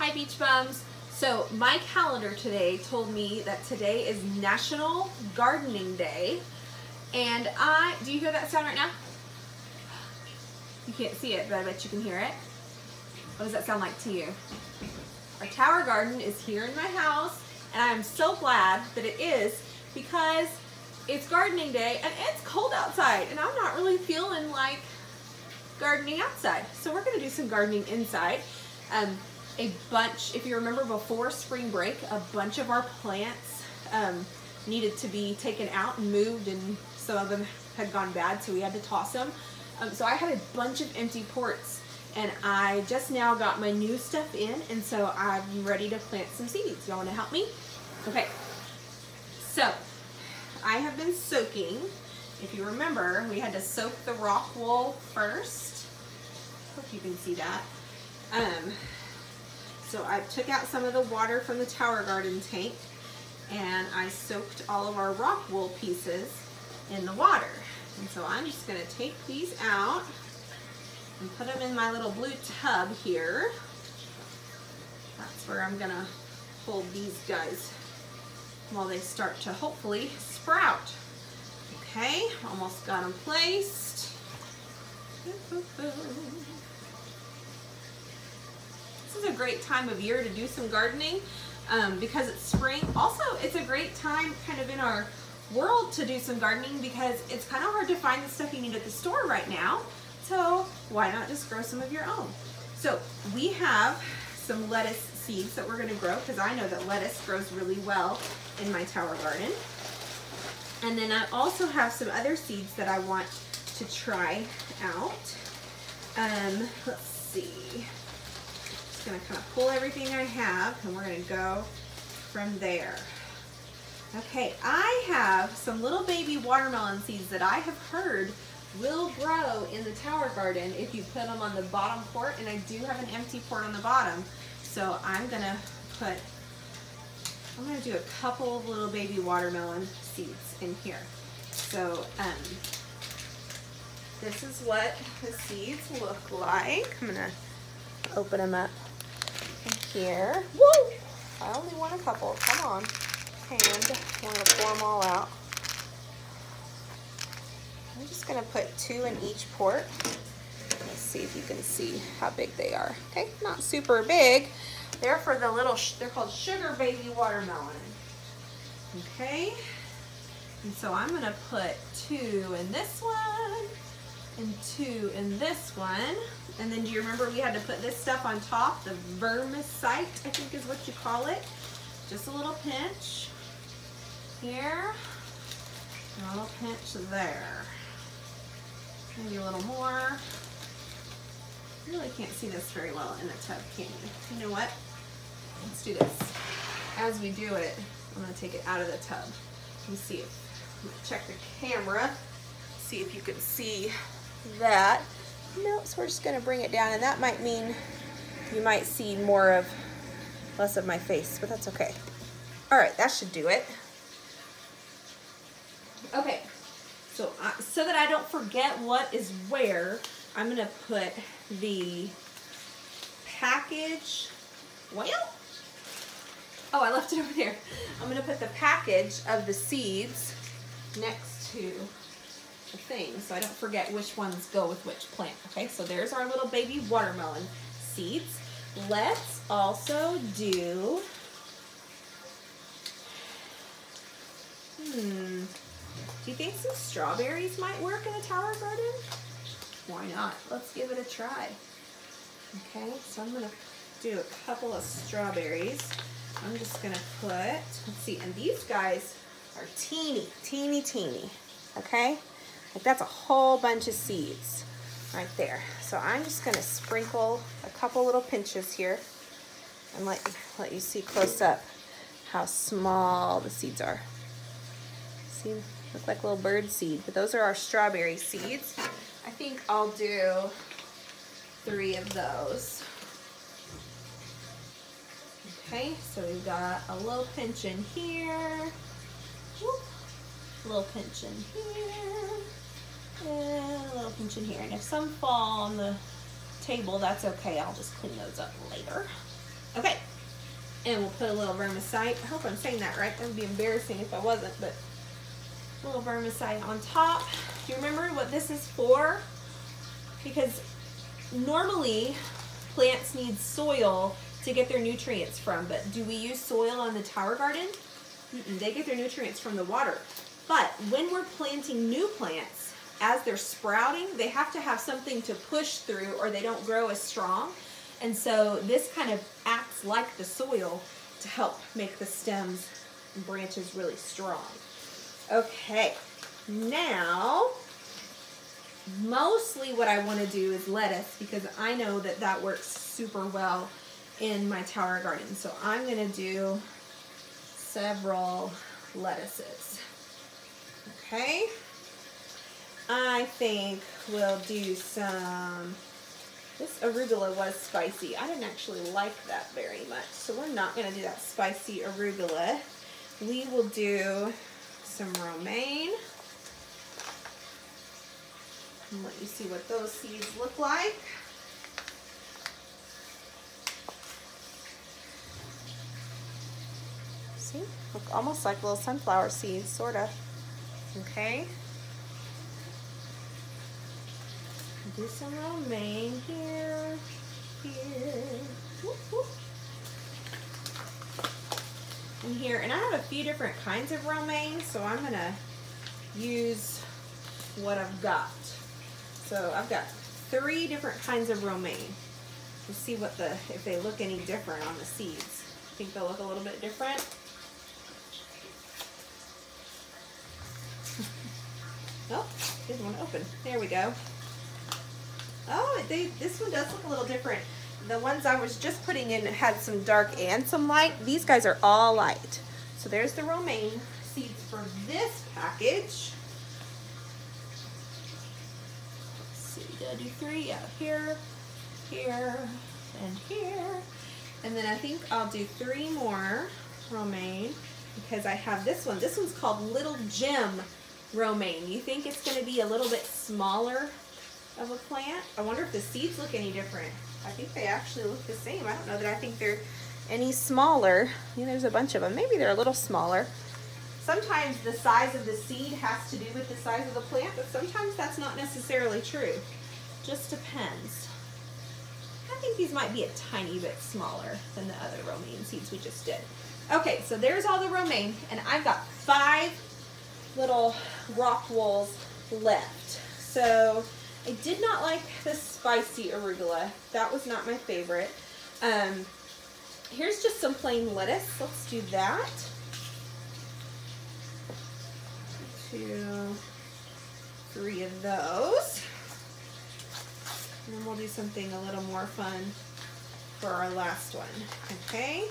Hi Beach Bums. So my calendar today told me that today is National Gardening Day. And I, do you hear that sound right now? You can't see it, but I bet you can hear it. What does that sound like to you? Our tower garden is here in my house and I'm so glad that it is because it's gardening day and it's cold outside and I'm not really feeling like gardening outside. So we're gonna do some gardening inside. Um, a bunch, if you remember before spring break, a bunch of our plants um, needed to be taken out and moved and some of them had gone bad so we had to toss them. Um, so I had a bunch of empty ports and I just now got my new stuff in and so I'm ready to plant some seeds. Y'all wanna help me? Okay, so I have been soaking. If you remember, we had to soak the rock wool first. Hope you can see that. Um, so I took out some of the water from the tower garden tank and I soaked all of our rock wool pieces in the water. And so I'm just gonna take these out and put them in my little blue tub here. That's where I'm gonna hold these guys while they start to hopefully sprout. Okay, almost got them placed. This is a great time of year to do some gardening um, because it's spring. Also, it's a great time kind of in our world to do some gardening because it's kind of hard to find the stuff you need at the store right now. So why not just grow some of your own? So we have some lettuce seeds that we're gonna grow because I know that lettuce grows really well in my tower garden. And then I also have some other seeds that I want to try out. Um, let's see. Just gonna kind of pull everything I have and we're gonna go from there. Okay, I have some little baby watermelon seeds that I have heard will grow in the tower garden if you put them on the bottom port and I do have an empty port on the bottom. So I'm gonna put, I'm gonna do a couple of little baby watermelon seeds in here. So um, this is what the seeds look like. I'm gonna open them up here. Whoa! I only want a couple, come on. And I'm gonna pour them all out. I'm just gonna put two in each port. Let's see if you can see how big they are. Okay, not super big. They're for the little, they're called sugar baby watermelon. Okay, and so I'm gonna put two in this one and two in this one. And then do you remember we had to put this stuff on top? The vermicite, I think is what you call it. Just a little pinch here, a little pinch there. Maybe a little more. You really can't see this very well in the tub, can you? You know what? Let's do this. As we do it, I'm gonna take it out of the tub. Let me see if, check the camera, see if you can see that. No, so we're just gonna bring it down and that might mean you might see more of, less of my face, but that's okay. All right, that should do it. Okay, so, uh, so that I don't forget what is where, I'm gonna put the package, well, oh, I left it over there. I'm gonna put the package of the seeds next to thing so I don't forget which ones go with which plant. Okay, so there's our little baby watermelon seeds. Let's also do, hmm, do you think some strawberries might work in a tower garden? Why not? Let's give it a try. Okay, so I'm gonna do a couple of strawberries. I'm just gonna put, let's see, and these guys are teeny, teeny, teeny, okay? Like that's a whole bunch of seeds right there. So I'm just gonna sprinkle a couple little pinches here and let, let you see close up how small the seeds are. See, look like little bird seed, but those are our strawberry seeds. I think I'll do three of those. Okay, so we've got a little pinch in here, Whoop. a little pinch in here, here. And if some fall on the table, that's okay. I'll just clean those up later. Okay, and we'll put a little vermicite. I hope I'm saying that right. That would be embarrassing if I wasn't, but a little vermicite on top. Do you remember what this is for? Because normally plants need soil to get their nutrients from, but do we use soil on the tower garden? Mm -mm, they get their nutrients from the water. But when we're planting new plants, as they're sprouting, they have to have something to push through or they don't grow as strong. And so this kind of acts like the soil to help make the stems and branches really strong. Okay, now mostly what I want to do is lettuce because I know that that works super well in my tower garden. So I'm going to do several lettuces. Okay. I think we'll do some, this arugula was spicy. I didn't actually like that very much. So we're not going to do that spicy arugula. We will do some romaine. And let you see what those seeds look like. See, look almost like little sunflower seeds, sort of. Okay. Some romaine here, here, and here. And I have a few different kinds of romaine, so I'm gonna use what I've got. So I've got three different kinds of romaine. Let's see what the if they look any different on the seeds. I think they'll look a little bit different. oh, didn't want to open. There we go. Oh, they, this one does look a little different. The ones I was just putting in had some dark and some light. These guys are all light. So there's the romaine seeds for this package. I do three? Yeah, here, here, and here. And then I think I'll do three more romaine because I have this one. This one's called Little Gem romaine. You think it's to be a little bit smaller of a plant? I wonder if the seeds look any different. I think they actually look the same. I don't know that I think they're any smaller. Yeah, there's a bunch of them. Maybe they're a little smaller. Sometimes the size of the seed has to do with the size of the plant, but sometimes that's not necessarily true. Just depends. I think these might be a tiny bit smaller than the other romaine seeds we just did. Okay, so there's all the romaine, and I've got five little rock wools left. So I did not like the spicy arugula. That was not my favorite. Um, here's just some plain lettuce. Let's do that. Two, three of those. And then we'll do something a little more fun for our last one, okay?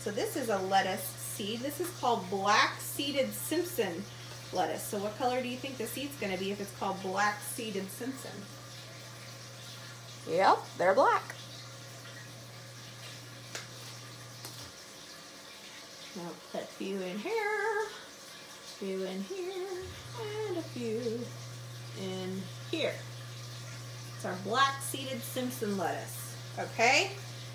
So this is a lettuce seed. This is called black seeded Simpson lettuce. So what color do you think the seed's gonna be if it's called black seeded Simpson? Yep, they're black. I'll put a few in here, a few in here, and a few in here. It's our black seeded Simpson lettuce, okay?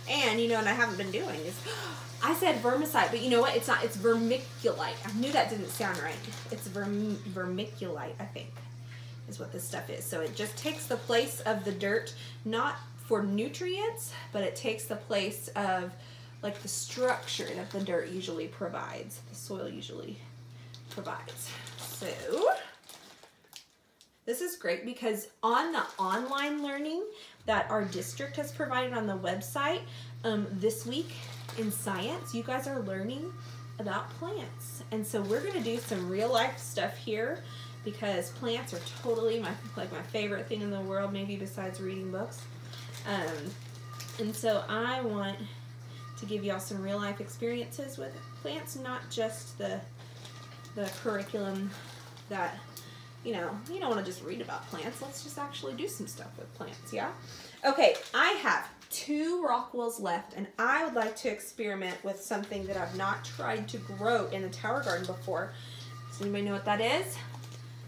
And you know and I haven't been doing is, I said vermicide, but you know what? It's not, it's vermiculite. I knew that didn't sound right. It's verm vermiculite, I think, is what this stuff is. So it just takes the place of the dirt, not for nutrients, but it takes the place of like the structure that the dirt usually provides, the soil usually provides. So this is great because on the online learning that our district has provided on the website um, this week in science, you guys are learning about plants. And so we're gonna do some real life stuff here because plants are totally my like my favorite thing in the world, maybe besides reading books. Um, and so I want to give y'all some real life experiences with plants, not just the the curriculum that you know, you don't want to just read about plants. Let's just actually do some stuff with plants, yeah? Okay, I have two rock wools left, and I would like to experiment with something that I've not tried to grow in the tower garden before. Does anybody know what that is?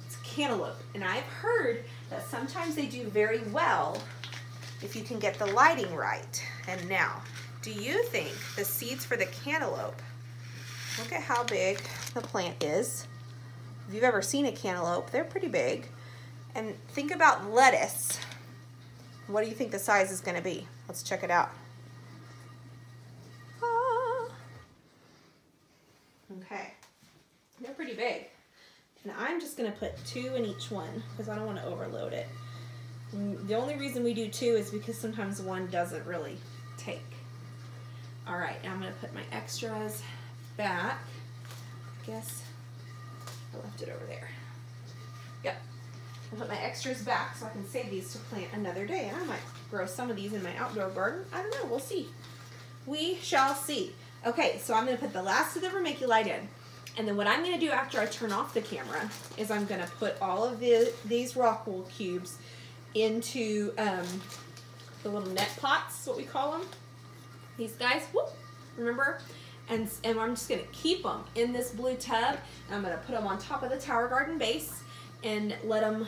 It's cantaloupe, and I've heard that sometimes they do very well if you can get the lighting right. And now, do you think the seeds for the cantaloupe, look at how big the plant is. If you've ever seen a cantaloupe, they're pretty big. And think about lettuce. What do you think the size is gonna be? Let's check it out. Ah. Okay, they're pretty big. And I'm just gonna put two in each one because I don't wanna overload it. The only reason we do two is because sometimes one doesn't really take. All right, I'm gonna put my extras back. I guess I left it over there. Yep. I'll put my extras back so I can save these to plant another day. And I might grow some of these in my outdoor garden. I don't know, we'll see. We shall see. Okay, so I'm gonna put the last of the vermiculite in. And then what I'm gonna do after I turn off the camera is I'm gonna put all of the, these rock wool cubes into um, the little net pots, what we call them. These guys, whoop, remember? And, and I'm just gonna keep them in this blue tub. and I'm gonna put them on top of the tower garden base and let them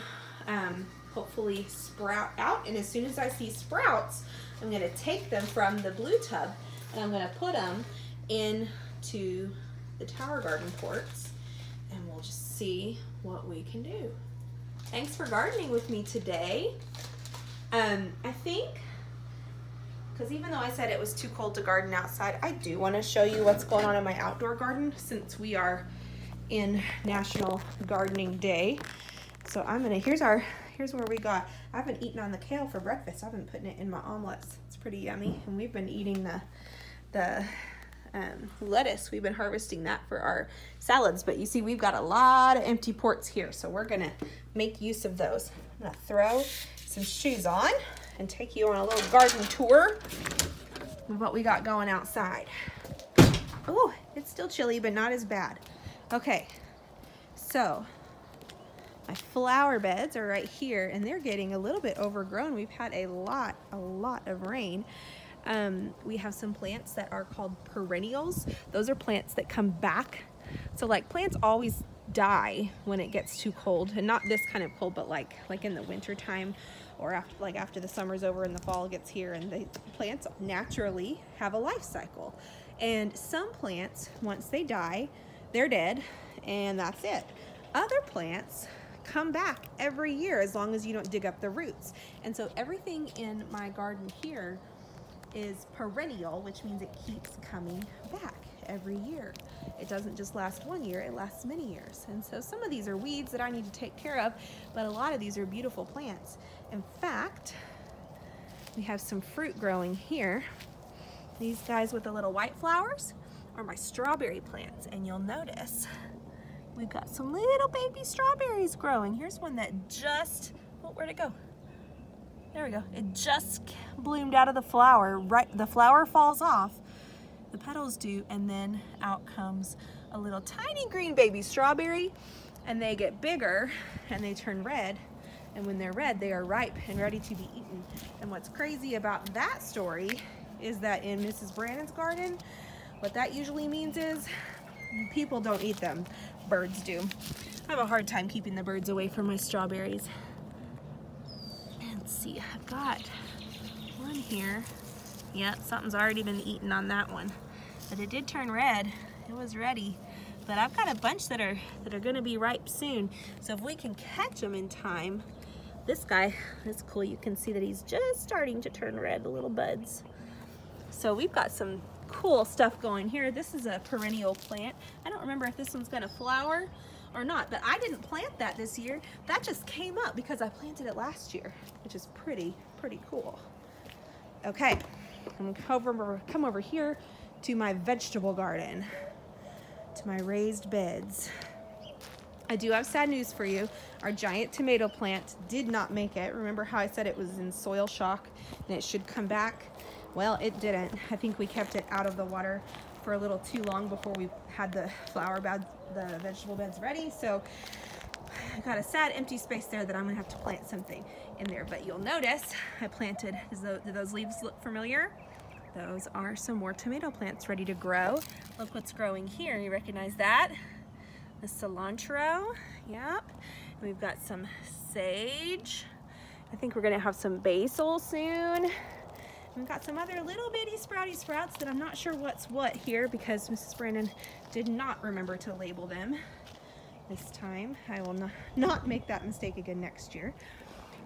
um, hopefully sprout out. And as soon as I see sprouts, I'm gonna take them from the blue tub and I'm gonna put them into the tower garden ports and we'll just see what we can do. Thanks for gardening with me today. Um, I think, because even though I said it was too cold to garden outside, I do want to show you what's going on in my outdoor garden since we are in National Gardening Day. So I'm gonna, here's our, here's where we got, I haven't eaten on the kale for breakfast. I've been putting it in my omelets. It's pretty yummy. And we've been eating the, the um, lettuce. We've been harvesting that for our salads, but you see we've got a lot of empty ports here, so we're gonna make use of those. I'm gonna throw some shoes on and take you on a little garden tour of what we got going outside. Oh, it's still chilly, but not as bad. Okay, so my flower beds are right here and they're getting a little bit overgrown. We've had a lot, a lot of rain. Um, we have some plants that are called perennials. Those are plants that come back. So like plants always die when it gets too cold and not this kind of cold, but like, like in the winter time or after, like after the summer's over and the fall gets here and the plants naturally have a life cycle. And some plants, once they die, they're dead and that's it. Other plants come back every year as long as you don't dig up the roots. And so everything in my garden here is perennial, which means it keeps coming back every year. It doesn't just last one year, it lasts many years. And so some of these are weeds that I need to take care of, but a lot of these are beautiful plants. In fact, we have some fruit growing here. These guys with the little white flowers are my strawberry plants, and you'll notice we've got some little baby strawberries growing. Here's one that just, oh, where'd it go? There we go. It just bloomed out of the flower. Right, the flower falls off, the petals do, and then out comes a little tiny green baby strawberry, and they get bigger and they turn red. And when they're red, they are ripe and ready to be eaten. And what's crazy about that story is that in Mrs. Brannan's garden, what that usually means is people don't eat them, birds do. I have a hard time keeping the birds away from my strawberries And see, I've got one here. Yeah, something's already been eaten on that one. But it did turn red. It was ready. But I've got a bunch that are that are gonna be ripe soon. So if we can catch them in time, this guy is cool. You can see that he's just starting to turn red, the little buds. So we've got some cool stuff going here. This is a perennial plant. I don't remember if this one's gonna flower or not, but I didn't plant that this year. That just came up because I planted it last year, which is pretty, pretty cool. Okay, I'm gonna over, come over here to my vegetable garden, to my raised beds. I do have sad news for you. Our giant tomato plant did not make it. Remember how I said it was in soil shock and it should come back? Well, it didn't. I think we kept it out of the water for a little too long before we had the flower beds, the vegetable beds ready. So I got a sad empty space there that I'm gonna have to plant something in there. But you'll notice I planted, do those leaves look familiar? Those are some more tomato plants ready to grow. Look what's growing here. You recognize that? The cilantro, yep. We've got some sage. I think we're gonna have some basil soon. We've got some other little bitty sprouty sprouts that I'm not sure what's what here because Mrs. Brannan did not remember to label them this time. I will not, make that mistake again next year.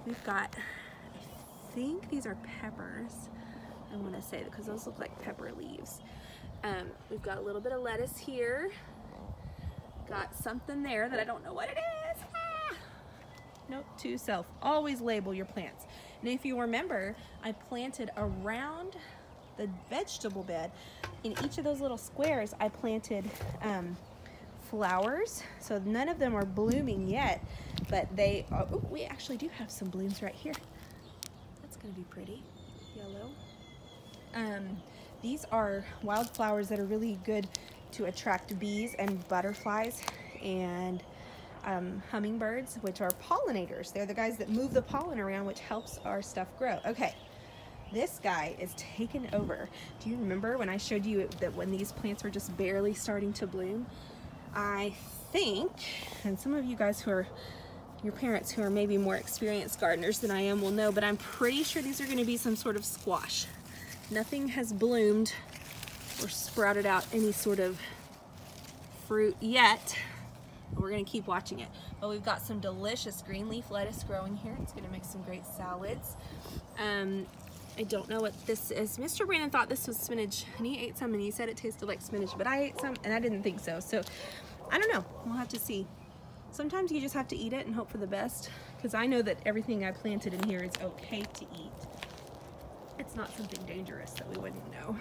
We've got, I think these are peppers. I want to say because those look like pepper leaves. Um, we've got a little bit of lettuce here. Got something there that I don't know what it is. Ah! Note to self, always label your plants. And if you remember, I planted around the vegetable bed, in each of those little squares, I planted um, flowers. So none of them are blooming yet, but they are, oh, we actually do have some blooms right here. That's gonna be pretty, yellow. Um, these are wildflowers that are really good to attract bees and butterflies and um, hummingbirds, which are pollinators. They're the guys that move the pollen around, which helps our stuff grow. Okay, this guy is taken over. Do you remember when I showed you that when these plants were just barely starting to bloom? I think, and some of you guys who are your parents who are maybe more experienced gardeners than I am will know, but I'm pretty sure these are going to be some sort of squash. Nothing has bloomed or sprouted out any sort of fruit yet. We're gonna keep watching it. But we've got some delicious green leaf lettuce growing here. It's gonna make some great salads. Um, I don't know what this is. Mr. Brannan thought this was spinach and he ate some and he said it tasted like spinach, but I ate some and I didn't think so. So I don't know, we'll have to see. Sometimes you just have to eat it and hope for the best because I know that everything I planted in here is okay to eat. It's not something dangerous that we wouldn't know.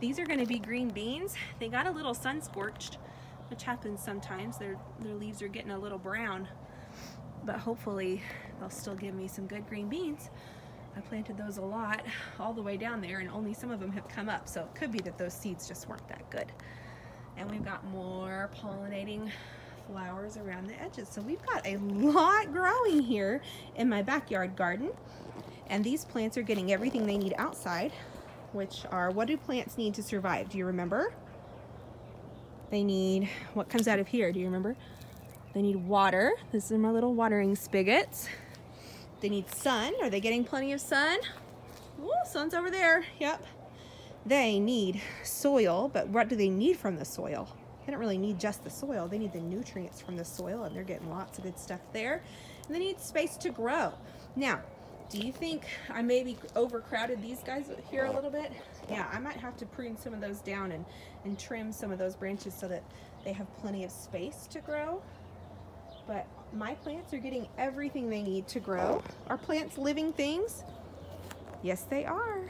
These are gonna be green beans. They got a little sun scorched, which happens sometimes. Their, their leaves are getting a little brown, but hopefully they'll still give me some good green beans. I planted those a lot all the way down there and only some of them have come up. So it could be that those seeds just weren't that good. And we've got more pollinating flowers around the edges. So we've got a lot growing here in my backyard garden. And these plants are getting everything they need outside, which are, what do plants need to survive? Do you remember? They need, what comes out of here? Do you remember? They need water. This is my little watering spigots. They need sun. Are they getting plenty of sun? Ooh, sun's over there. Yep. They need soil, but what do they need from the soil? They don't really need just the soil. They need the nutrients from the soil, and they're getting lots of good stuff there. And they need space to grow. Now, do you think I maybe overcrowded these guys here a little bit? Yeah, I might have to prune some of those down and, and trim some of those branches so that they have plenty of space to grow. But my plants are getting everything they need to grow. Are plants living things? Yes, they are.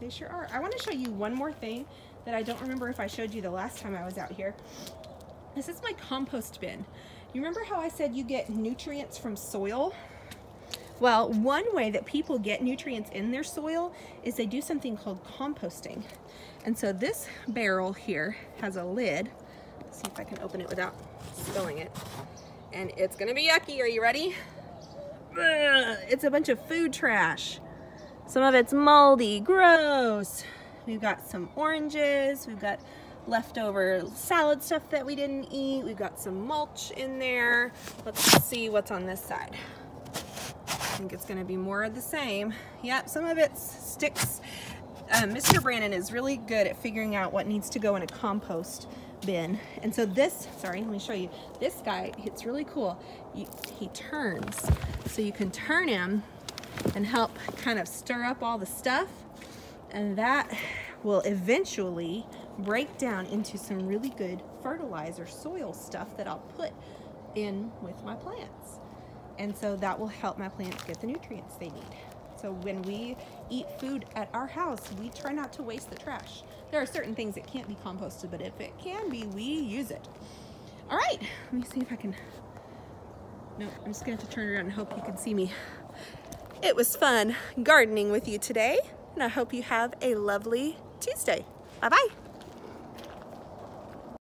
They sure are. I want to show you one more thing that I don't remember if I showed you the last time I was out here. This is my compost bin. You remember how I said you get nutrients from soil? Well, one way that people get nutrients in their soil is they do something called composting. And so this barrel here has a lid. Let's see if I can open it without spilling it. And it's gonna be yucky, are you ready? It's a bunch of food trash. Some of it's moldy, gross. We've got some oranges, we've got leftover salad stuff that we didn't eat. We've got some mulch in there. Let's see what's on this side I think it's gonna be more of the same. Yep, some of it sticks. Um, Mr. Brannan is really good at figuring out what needs to go in a compost bin. And so this, sorry, let me show you. This guy, it's really cool. You, he turns. So you can turn him and help kind of stir up all the stuff. And that will eventually break down into some really good fertilizer soil stuff that I'll put in with my plants. And so that will help my plants get the nutrients they need. So when we eat food at our house, we try not to waste the trash. There are certain things that can't be composted, but if it can be, we use it. All right, let me see if I can, no, I'm just gonna have to turn around and hope you can see me. It was fun gardening with you today, and I hope you have a lovely Tuesday. Bye-bye.